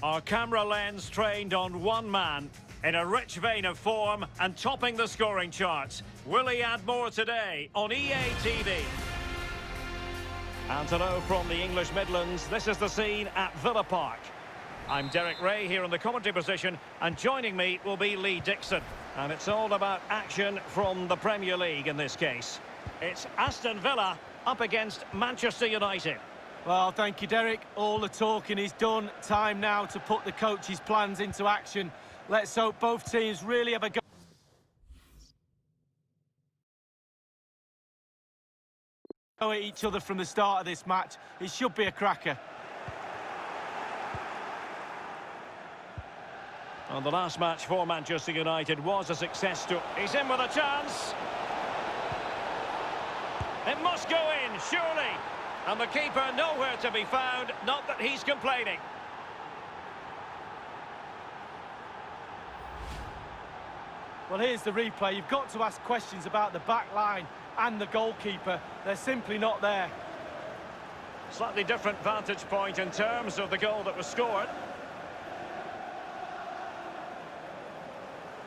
Our camera lens trained on one man in a rich vein of form and topping the scoring charts. Will he add more today on EA TV? And hello from the English Midlands, this is the scene at Villa Park. I'm Derek Ray here in the commentary position, and joining me will be Lee Dixon. And it's all about action from the Premier League in this case. It's Aston Villa up against Manchester United. Well, thank you, Derek. All the talking is done. Time now to put the coach's plans into action. Let's hope both teams really have a go. Go at each other from the start of this match. It should be a cracker. And the last match for Manchester United was a success story. He's in with a chance. It must go in, surely. And the keeper nowhere to be found, not that he's complaining. Well, here's the replay. You've got to ask questions about the back line and the goalkeeper. They're simply not there. Slightly different vantage point in terms of the goal that was scored.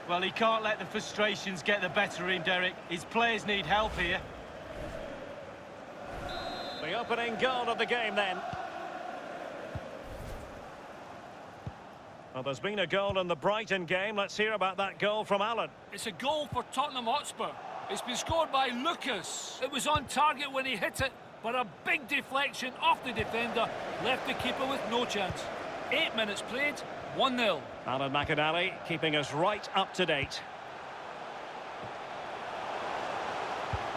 Well, he can't let the frustrations get the better of him, Derek. His players need help here. The opening goal of the game then. Well, there's been a goal in the Brighton game. Let's hear about that goal from Alan. It's a goal for Tottenham Hotspur. It's been scored by Lucas. It was on target when he hit it, but a big deflection off the defender left the keeper with no chance. Eight minutes played, 1-0. Alan McInally keeping us right up to date.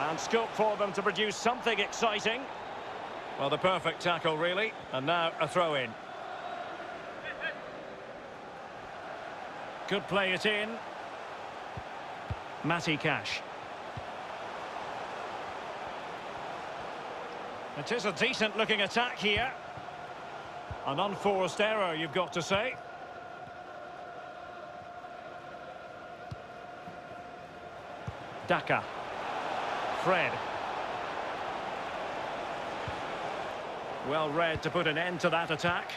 And scope for them to produce something exciting. Well, the perfect tackle, really. And now a throw-in. Could play it in. Matty Cash. It is a decent-looking attack here. An unforced error, you've got to say. Daka. Fred. Well read to put an end to that attack.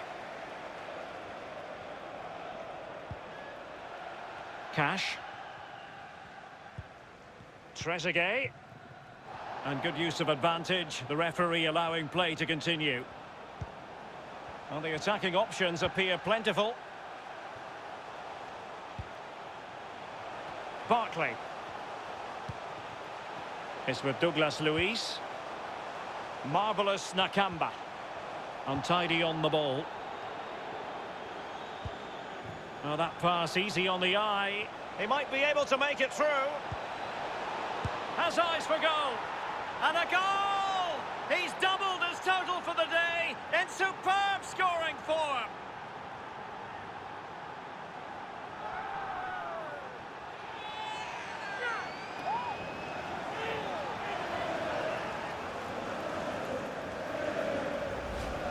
Cash. Trezeguet. And good use of advantage. The referee allowing play to continue. Well, the attacking options appear plentiful. Barkley. It's with Douglas Luiz. Marvelous Nakamba. Untidy on the ball. Oh, that pass easy on the eye. He might be able to make it through. Has eyes for goal. And a goal! He's doubled his total for the day in superb scoring form.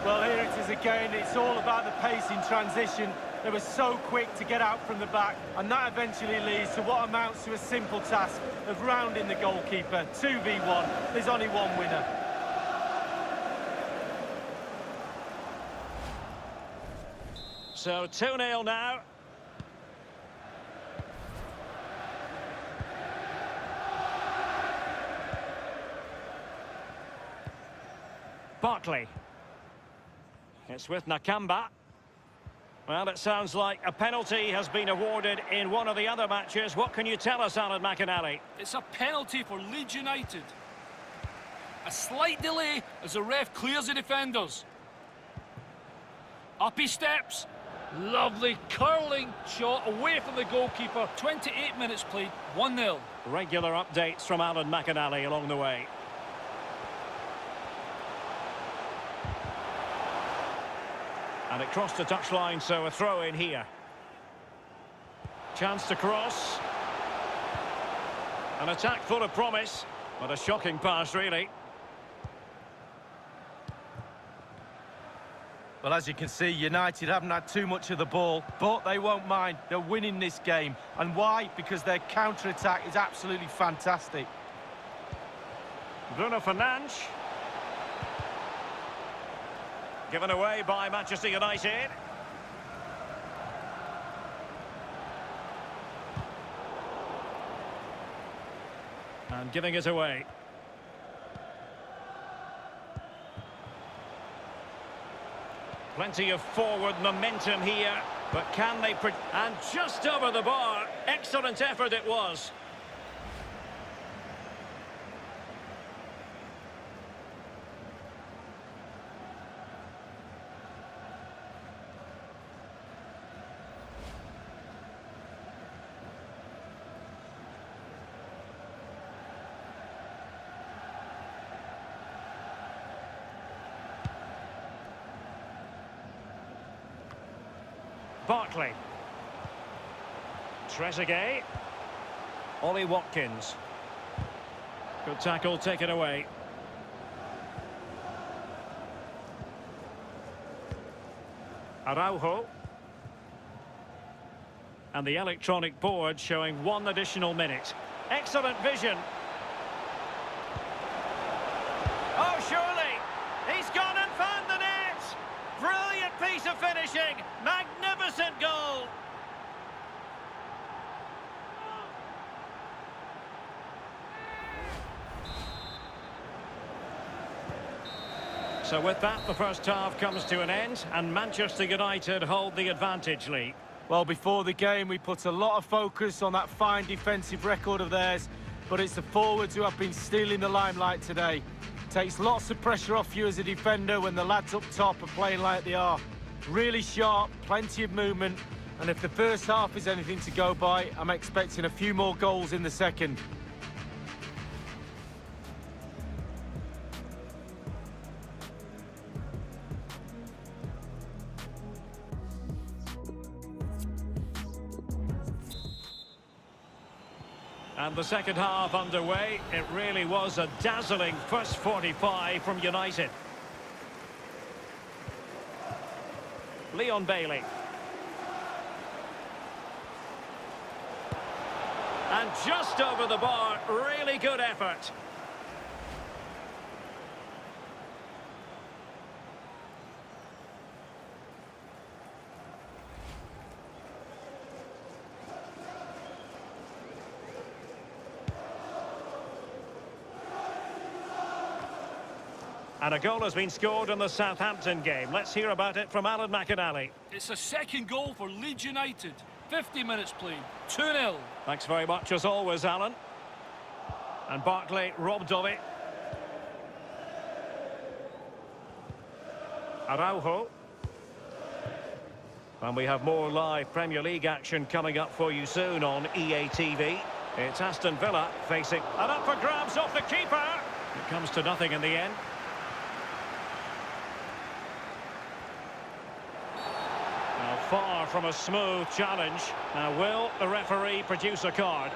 Well, here it is again. It's all about the pace in transition. They were so quick to get out from the back, and that eventually leads to what amounts to a simple task of rounding the goalkeeper. 2v1. There's only one winner. So 2-0 now. Barkley. It's with Nakamba. Well, it sounds like a penalty has been awarded in one of the other matches. What can you tell us, Alan McInally? It's a penalty for Leeds United. A slight delay as the ref clears the defenders. Up he steps. Lovely curling shot away from the goalkeeper. 28 minutes played, 1-0. Regular updates from Alan McInally along the way. And it crossed the touchline, so a throw in here. Chance to cross. An attack full of promise, but a shocking pass, really. Well, as you can see, United haven't had too much of the ball, but they won't mind. They're winning this game. And why? Because their counter-attack is absolutely fantastic. Bruno Fernandes. Given away by Manchester United. And giving it away. Plenty of forward momentum here, but can they... And just over the bar. Excellent effort it was. Barkley. Trezeguet. Ollie Watkins. Good tackle taken away. Araujo. And the electronic board showing one additional minute. Excellent vision. Oh, surely! He's gone and found the net! Brilliant piece of finishing! Magnificent goal! So with that, the first half comes to an end, and Manchester United hold the advantage lead. Well, before the game, we put a lot of focus on that fine defensive record of theirs, but it's the forwards who have been stealing the limelight today. Takes lots of pressure off you as a defender when the lads up top are playing like they are. Really sharp, plenty of movement, and if the first half is anything to go by, I'm expecting a few more goals in the second. And the second half underway. It really was a dazzling first 45 from United. Leon Bailey. And just over the bar, really good effort. And a goal has been scored in the Southampton game. Let's hear about it from Alan McInally. It's a second goal for Leeds United. 50 minutes played. 2-0. Thanks very much as always, Alan. And Barkley robbed of it. Araujo. And we have more live Premier League action coming up for you soon on EA TV. It's Aston Villa facing... And up for grabs off the keeper. It comes to nothing in the end. Far from a smooth challenge. Now, will the referee produce a card?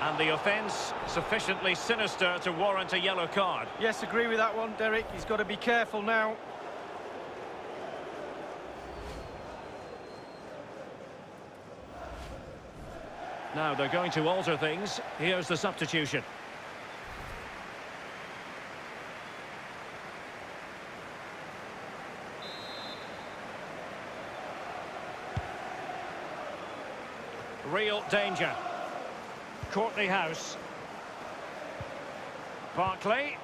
And the offence sufficiently sinister to warrant a yellow card. Yes, agree with that one, Derek. He's got to be careful now. Now, they're going to alter things. Here's the substitution. Real danger. Kortney Hause. Barkley.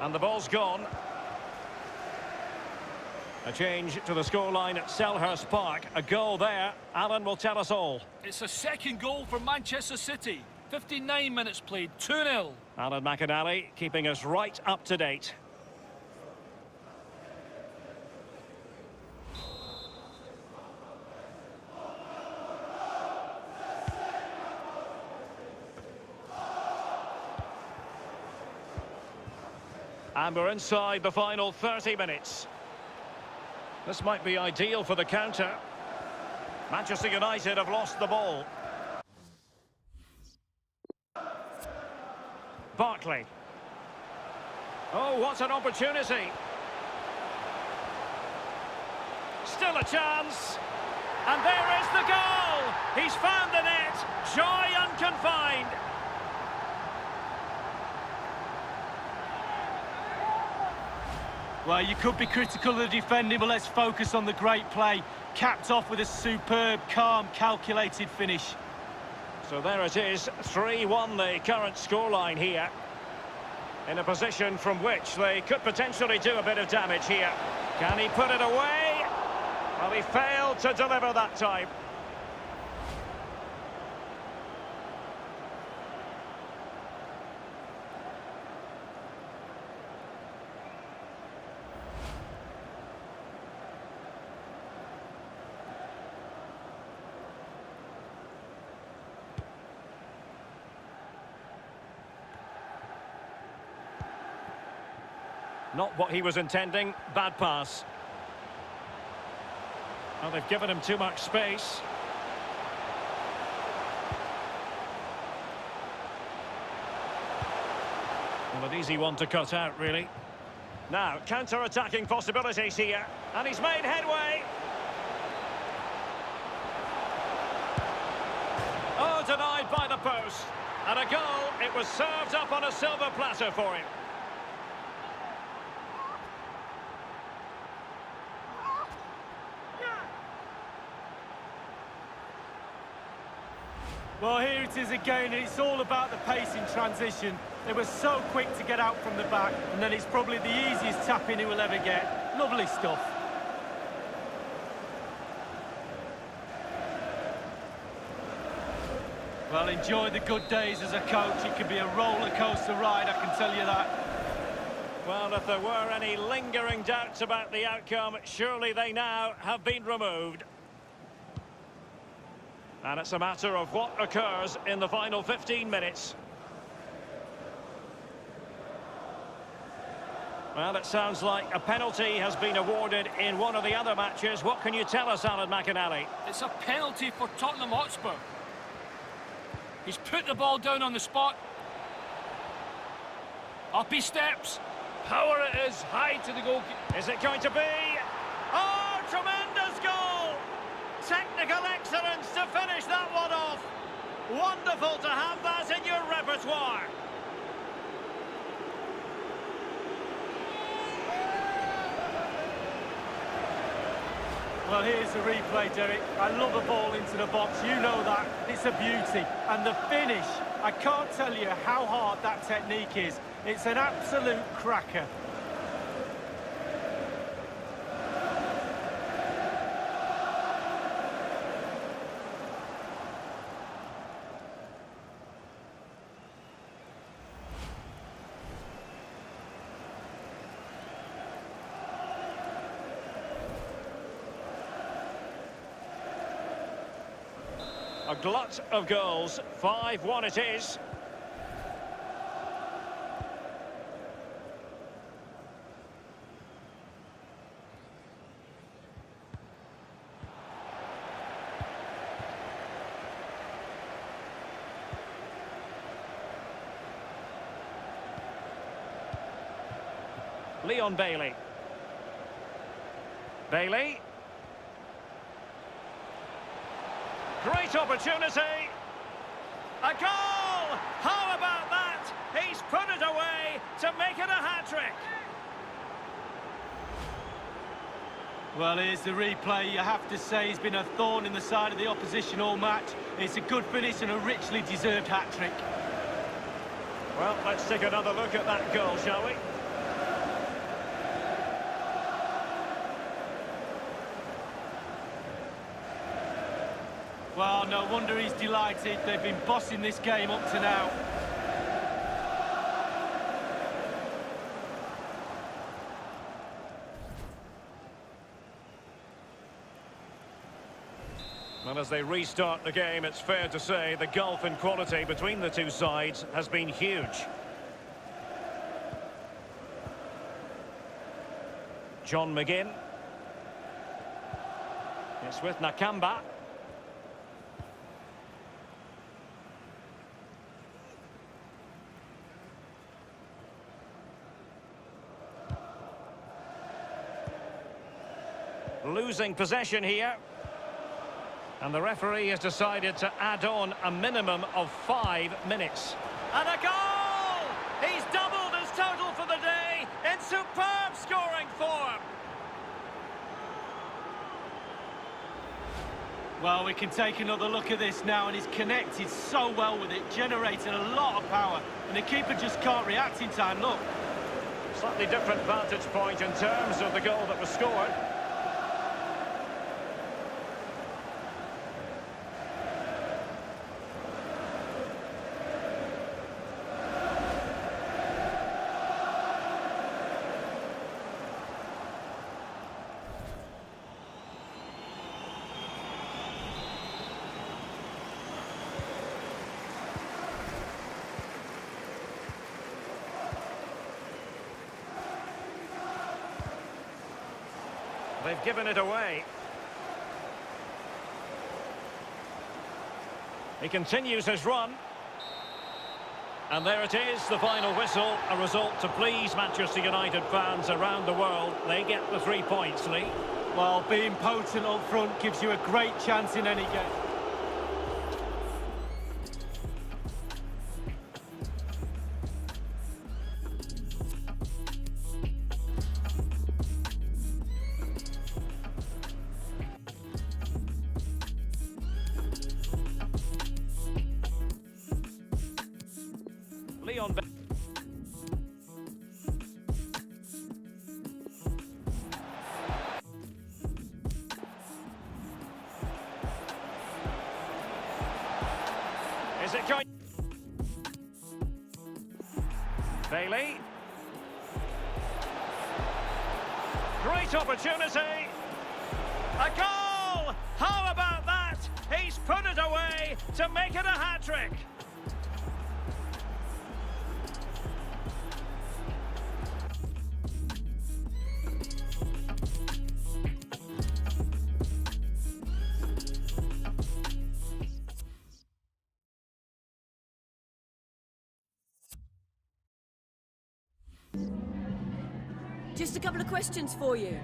And the ball's gone. A change to the scoreline at Selhurst Park. A goal there. Alan will tell us all. It's a second goal for Manchester City. 59 minutes played, 2-0. Alan McInally keeping us right up to date. And we're inside the final 30 minutes. This might be ideal for the counter. Manchester United have lost the ball. Barkley. Oh, what an opportunity. Still a chance. And there is the goal. He's found the net. Joy unconfined. Well, you could be critical of the defending, but let's focus on the great play. Capped off with a superb, calm, calculated finish. So there it is, 3-1 the current scoreline here. In a position from which they could potentially do a bit of damage here. Can he put it away? Well, he failed to deliver that time. Not what he was intending. Bad pass. Well, they've given him too much space. Well, an easy one to cut out, really. Now, counter-attacking possibilities here. And he's made headway. Oh, denied by the post. And a goal. It was served up on a silver platter for him. Well, here it is again, and it's all about the pace in transition. They were so quick to get out from the back, and then it's probably the easiest tap-in he will ever get. Lovely stuff. Well, enjoy the good days as a coach. It can be a roller coaster ride, I can tell you that. Well, if there were any lingering doubts about the outcome, surely they now have been removed. And it's a matter of what occurs in the final 15 minutes. Well, it sounds like a penalty has been awarded in one of the other matches. What can you tell us, Alan McInally? It's a penalty for Tottenham Hotspur. He's put the ball down on the spot. Up he steps. Power it is, high to the goalkeeper. Is it going to be? Oh, tremendous goal! Technical excellence to finish that one off. Wonderful to have that in your repertoire. Well, here's the replay, Derek. I love a ball into the box. You know that. It's a beauty. And the finish, I can't tell you how hard that technique is. It's an absolute cracker. A glut of goals. 5-1 it is. Leon Bailey. Bailey. Great opportunity. A goal! How about that? He's put it away to make it a hat-trick. Well, here's the replay. You have to say he's been a thorn in the side of the opposition all match. It's a good finish and a richly deserved hat-trick. Well, let's take another look at that goal, shall we? Well, no wonder he's delighted. They've been bossing this game up to now. Well, as they restart the game, it's fair to say the gulf in quality between the two sides has been huge. John McGinn. It's with Nakamba. Losing possession here. And the referee has decided to add on a minimum of five minutes. And a goal! He's doubled his total for the day in superb scoring form. Well, we can take another look at this now, and he's connected so well with it, generating a lot of power, and the keeper just can't react in time. Look. Slightly different vantage point in terms of the goal that was scored. They've given it away. He continues his run. And there it is, the final whistle, a result to please Manchester United fans around the world. They get the three points, Lee. Well, being potent up front gives you a great chance in any game. It? Bailey. Great opportunity. A goal! How about that? He's put it away to make it a hat-trick. Just a couple of questions for you.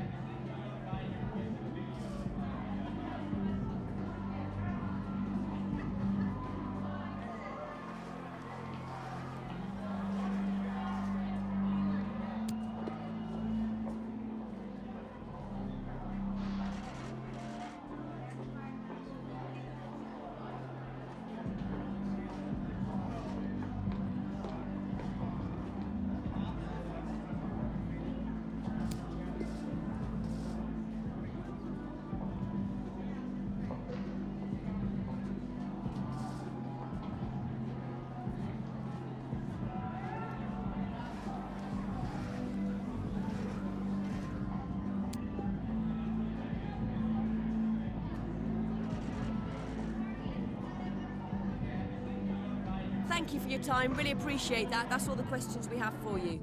Thank you for your time. Really appreciate that. That's all the questions we have for you.